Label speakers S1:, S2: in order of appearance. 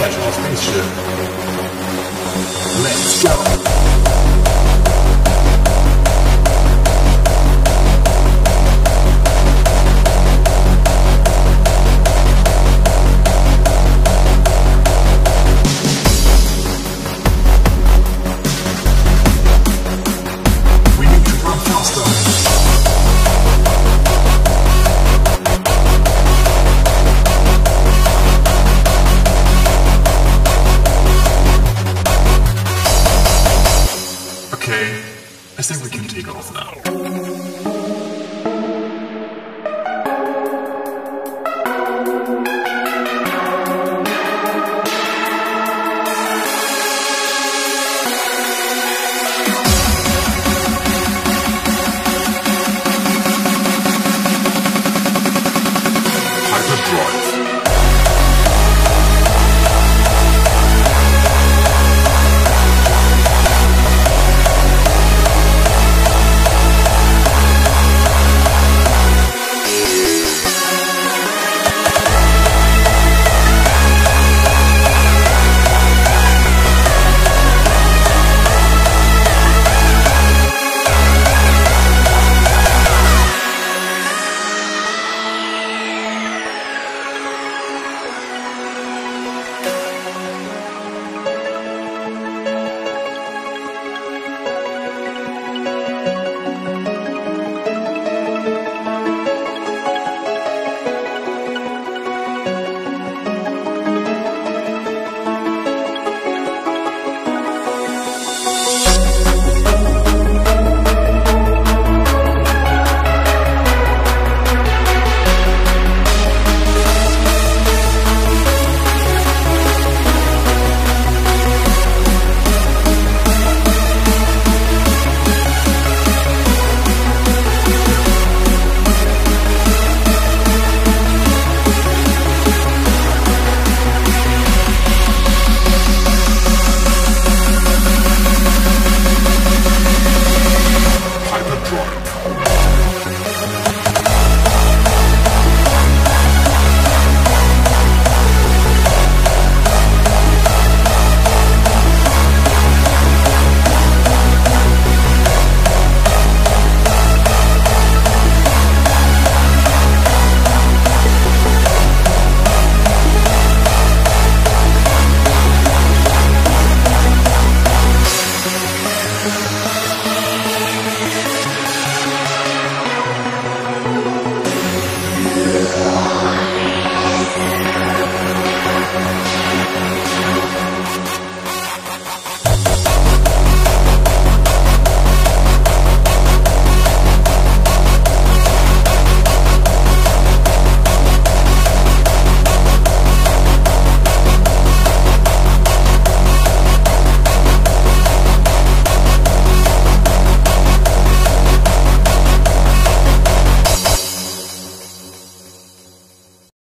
S1: catch our spaceship. Let's go. I think we can take off now.